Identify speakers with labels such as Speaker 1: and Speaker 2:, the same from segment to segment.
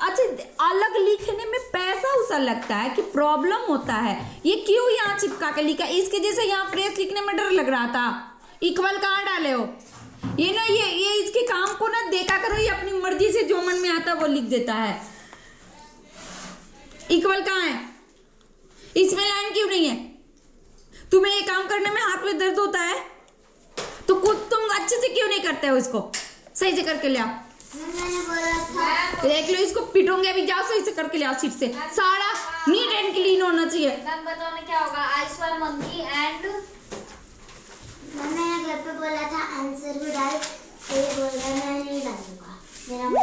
Speaker 1: अच्छा अलग लिखने में पैसा उसा लगता है कि प्रॉब्लम होता है। ये क्यों यहाँ चिपका के लिखा? इसके जैसे यहाँ फ्रेश लिखने में डर लग रहा था। इक्वल कहाँ डाले हो? ये ना, ये ये इसके काम को ना देखा करो, ये अपनी मर्ज़ी से जो मन में आता वो लिख देता है। इक्वल कहाँ है? इसमें लाइन क्यों नहीं है? तुम्हें ये काम करने में हाथ में दर्द होता है? तो खुद तुम अच्छे से क्यों नहीं करते हो इसको? सही से करके ले आओ।
Speaker 2: मैंने बोला था।
Speaker 1: देख लो इसको पिटोंगे अभी जाओ सही से करके ले आओ सीट से। सारा नीट एंड क्लीन होना चाहिए।
Speaker 3: मैम बताओ ना क्या होगा आई सो मंकी एंड
Speaker 2: मैंने घर पे बोला था आंसर भी डाल। तो ये बोल रहा है मैं नहीं डालूँगा। मेरा मन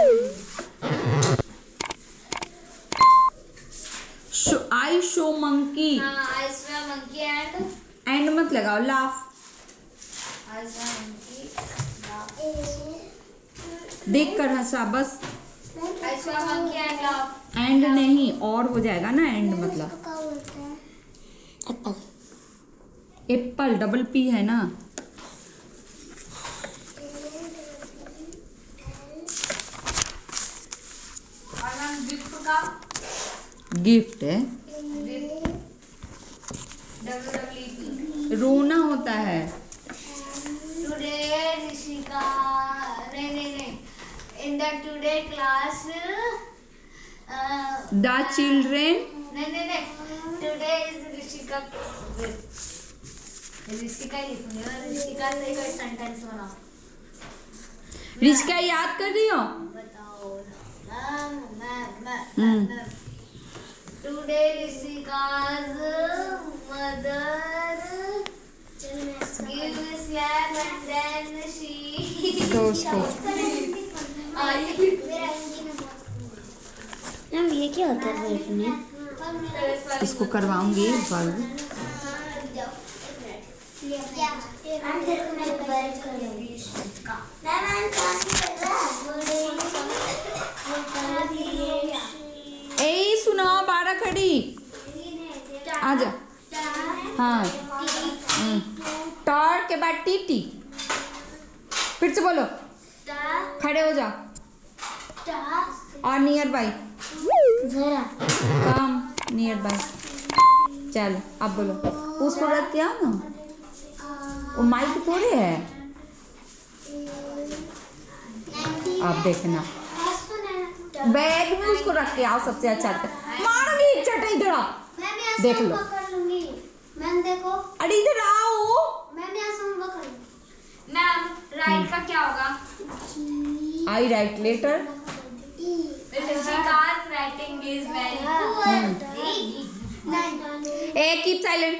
Speaker 1: आई शो मंकी
Speaker 3: हाँ I saw monkey and
Speaker 1: and मत लगाओ लाफ देख कर हंसा बस।
Speaker 3: एंड
Speaker 1: नहीं और हो जाएगा ना एंड मतलब।
Speaker 2: एप्पल
Speaker 1: एप्पल डबल पी है ना।
Speaker 3: गिफ्ट
Speaker 1: गिफ्ट है रोना होता है
Speaker 3: टुडे ऋषिका नहीं नहीं नहीं in the today class
Speaker 1: the children
Speaker 3: नहीं नहीं नहीं टुडे इज़ ऋषिका ऋषिका ही लिखूँगी और ऋषिका से कोई सेंटेंस बनाओ
Speaker 1: रिश्का याद कर रही हो
Speaker 3: बताओ ma'am ma'am
Speaker 1: hmm.
Speaker 3: Ma'am today Rishika's mother give slap and then she
Speaker 1: तो उसको
Speaker 2: मैम ये क्या होता है बर्फ़ में
Speaker 1: इसको करवाऊँगी बल्ब। ए सुनाओ बारह खड़ी। आजा हाँ। हम्म। टॉर के बाद टी टी फिर से बोलो। खड़े हो जाओ। और near by come nearby चल अब बोलो। उसको रख के आओ ना? वो माइक थोड़े है। अब देखना। बैग में उसको रख के आओ सबसे अच्छा। मारोगी चटा इधर आओ देख लो।
Speaker 2: मैम देखो।
Speaker 1: अरे इधर आओ।
Speaker 2: यहाँ से
Speaker 3: मैम राइट का क्या होगा?
Speaker 1: I write letter
Speaker 3: Rishika's writing is very good
Speaker 1: ए कीप साइलेंट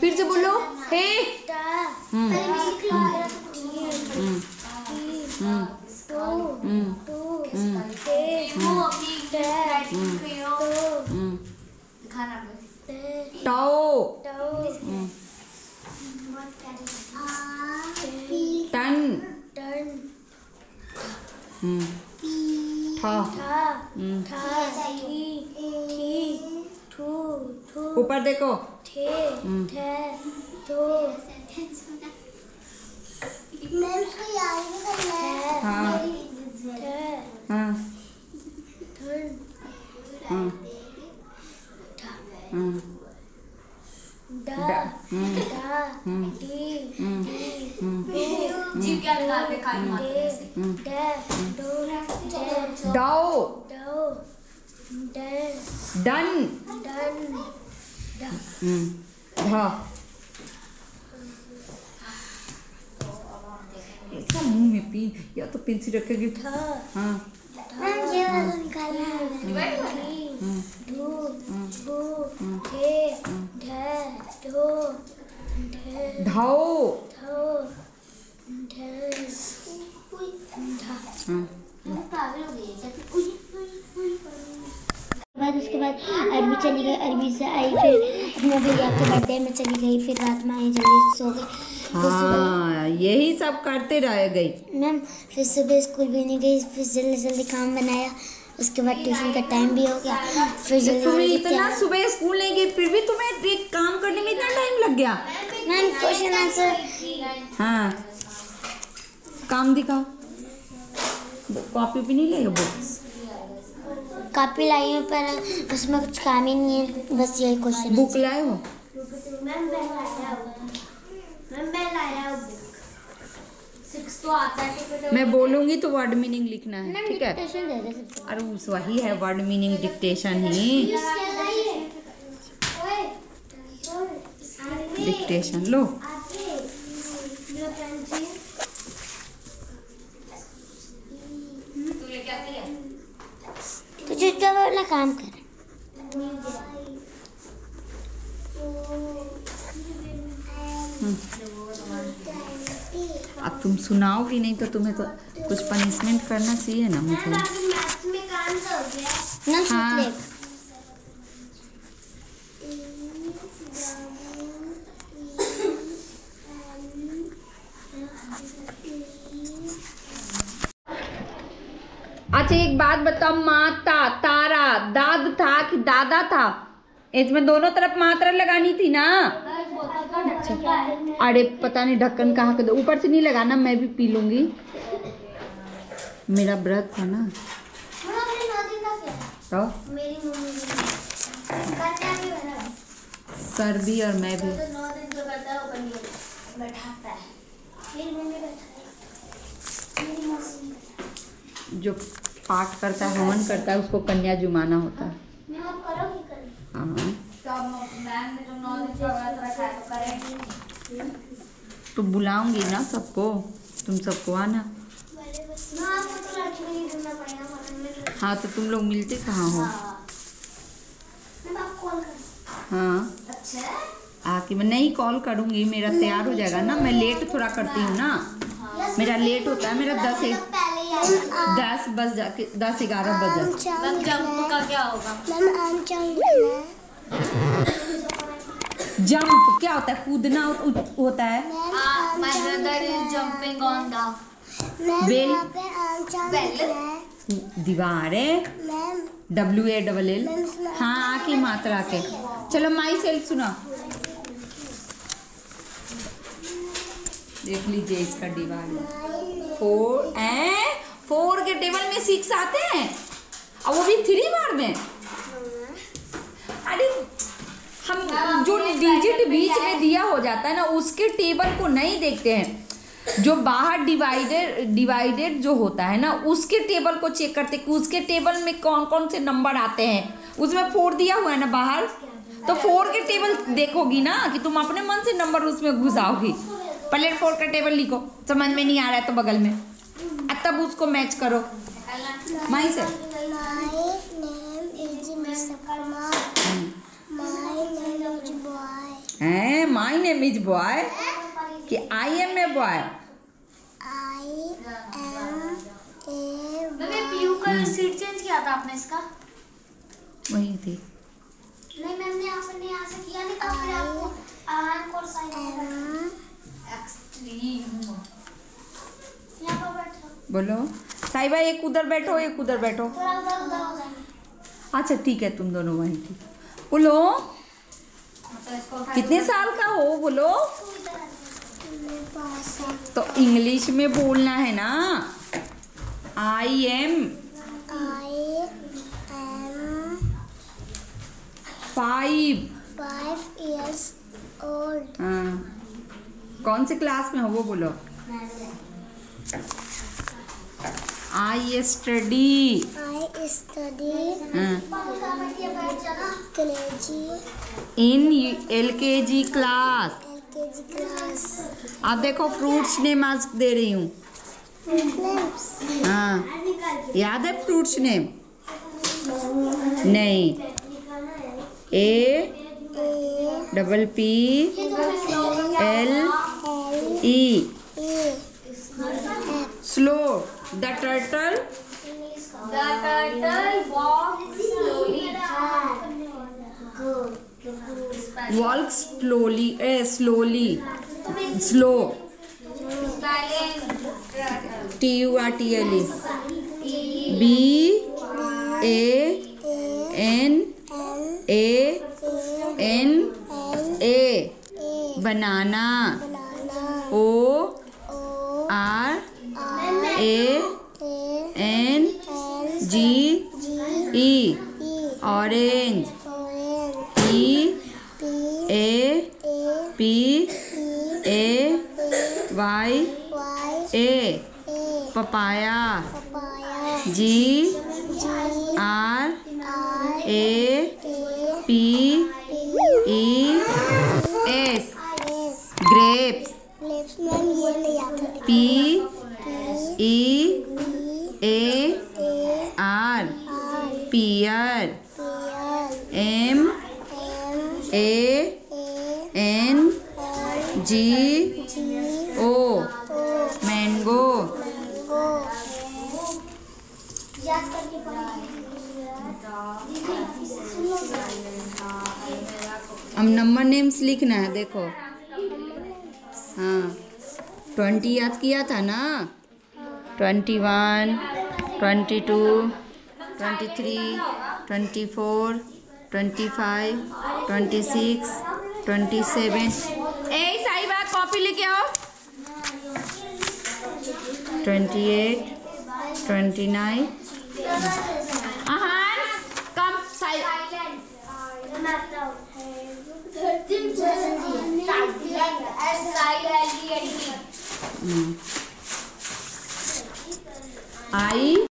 Speaker 1: फिर से बोलो हे हम्म हम्म हम्म हम्म
Speaker 3: वो अपनी writing करो
Speaker 1: हम्म
Speaker 3: दिखाना मुझे
Speaker 1: टाओ हम्म टन हम्म ठा हम्म ऊपर देखो हम्म
Speaker 2: मैम इसको याद भी करना है
Speaker 1: हाँ हाँ हाँ हाँ डाओ डन धा ऐसा मुँह में पी या तो पेंसिल रखेगी हाँ
Speaker 2: ये वाला निकालना है
Speaker 1: हाँ
Speaker 2: बाद उसके बाद अरबी चली गई अरबी से आई फिर अपने भैया के बर्थडे में चली गई फिर रात में आई जल्दी सो गई।
Speaker 1: हाँ यही सब करते रह गई।
Speaker 2: मैम फिर सुबह स्कूल भी नहीं गई फिर जल्दी जल्दी काम बनाया। उसके बाद ट्यूशन का टाइम भी हो गया। फिर जल्दी
Speaker 1: इतना सुबह स्कूल नहीं गई फिर भी तुम्हें एक काम करने में इतना टाइम लग गया?
Speaker 2: मैम क्वेश्चन आंसर
Speaker 1: हाँ। काम दिखाओ। कॉपी भी नहीं लेगा बुक्स
Speaker 2: कॉपी लाई हूँ पर उसमें कुछ काम ही नहीं है बस यही क्वेश्चन
Speaker 1: बुक लाए हो?
Speaker 2: हूँ मैम मैं लाया हूँ
Speaker 3: सिक्स तो आता है
Speaker 1: मैं बोलूँगी तो वर्ड मीनिंग लिखना है ठीक है? अरे उस वही है वर्ड मीनिंग डिक्टेशन ही। डिक्टेशन लो।
Speaker 3: तू है?
Speaker 2: तो अपना काम कर
Speaker 1: अब तुम सुनाओगी नहीं तो तुम्हें तो कुछ पनिशमेंट करना चाहिए ना मुझे। हाँ। अच्छा एक बात बताओ माता तारा दाद था कि दादा था? इसमें दोनों तरफ़ मात्रा लगानी थी ना? अच्छा अरे, पता नहीं, ढक्कन कहाँ के ऊपर से नहीं लगाना, मैं भी पी लूँगी। मेरा व्रत था ना। तो? सर भी और मैं भी।
Speaker 2: जो
Speaker 1: पाठ करता है, हवन करता है, उसको कन्या जुमाना होता है
Speaker 2: मैं आप करोगी कल
Speaker 1: हाँ
Speaker 3: तो
Speaker 1: बुलाऊँगी ना सबको, तुम सबको आना। हाँ तो तुम लोग मिलते कहाँ हो? हाँ। आके मैं नहीं कॉल करूँगी, मेरा तैयार हो जाएगा ना, मैं लेट थोड़ा करती हूँ ना। मेरा लेट होता है, मेरा दस एक दस बज जा दस ग्यारह बज
Speaker 3: मैम जंप का क्या होगा?
Speaker 2: मैम आम चांग
Speaker 1: जंप क्या होता है? कूदना होता है।
Speaker 3: My brother is jumping on the
Speaker 1: bell
Speaker 2: पे आम चांग
Speaker 3: Well.
Speaker 1: दीवार डब्ल्यू ए डबल एल हाँ आके मात्रा के। चलो माई सेल्फ सुना। देख लीजिए इसका दीवार। फोर ए फोर के टेबल में सिक्स आते हैं। और वो भी थ्री बार में। अरे हम जो डिजिट बीच में दिया हो जाता है ना उसके टेबल को नहीं देखते हैं। जो बाहर डिवाइडेड डिवाइडेड जो होता है ना उसके टेबल को चेक करते हैं कि उसके टेबल में कौन कौन से नंबर आते हैं। उसमें फोर दिया हुआ है ना बाहर। तो फोर के टेबल देखोगी ना कि तुम अपने मन से नंबर उसमें घुसाओगी। पहले फोर का टेबल लिखो। समझ में नहीं आ रहा है तो बगल में। तब उसको मैच करो। माई से।
Speaker 2: My name is
Speaker 1: है माई नेम इज़ बॉय कि I am a boy
Speaker 2: I am a
Speaker 3: ma'am ये पीयू का सीट चेंज किया था आपने इसका?
Speaker 1: वही थी।
Speaker 2: नहीं मैम ने आपने यहाँ से किया नहीं था फिर आपको आन और साइन
Speaker 3: एक्सट्रीम
Speaker 1: बोलो। साहिबा एक उधर बैठो एक उधर बैठो। अच्छा ठीक है तुम दोनों वहीं ठीक। बोलो। कितने साल का हो बोलो।
Speaker 2: तू
Speaker 1: इंग्लिश में बोलना है ना। I am. फाइव।
Speaker 2: years
Speaker 1: हाँ। कौन से क्लास में हो वो बोलो।
Speaker 2: I study. KG,
Speaker 1: in L K G class
Speaker 2: LKG class.
Speaker 1: आप देखो फ्रूट्स नेम आज दे रही हूँ। हाँ। याद है फ्रूट्स नेम नहीं। A double P L E The turtle.
Speaker 3: The turtle walks slowly.
Speaker 1: Walks slowly.
Speaker 3: Eh, slowly.
Speaker 1: Slow. T U R T L E. B
Speaker 2: A
Speaker 1: E orange P
Speaker 2: P
Speaker 1: A Y
Speaker 2: A
Speaker 1: P
Speaker 2: P
Speaker 1: A
Speaker 2: A
Speaker 1: Y
Speaker 2: Y
Speaker 1: A
Speaker 2: A
Speaker 1: papaya
Speaker 2: papaya
Speaker 1: G
Speaker 2: G
Speaker 1: R
Speaker 2: R
Speaker 1: A
Speaker 2: A
Speaker 1: P
Speaker 2: P
Speaker 1: E S
Speaker 2: S
Speaker 1: grapes
Speaker 2: lips में ये ले आता है
Speaker 1: P
Speaker 2: P
Speaker 1: E
Speaker 2: P
Speaker 1: A
Speaker 2: A
Speaker 1: R
Speaker 2: R
Speaker 1: pear
Speaker 2: P L
Speaker 1: M
Speaker 2: M
Speaker 1: A
Speaker 2: A
Speaker 1: N
Speaker 2: L
Speaker 1: G. O, mango. अब number names लिखना है, देखो। हाँ ट्वेंटी याद किया था ना? Twenty one, twenty two, twenty three, twenty four, twenty five, twenty six, twenty seven. Copy लेके आओ। Twenty eight twenty nine. Come I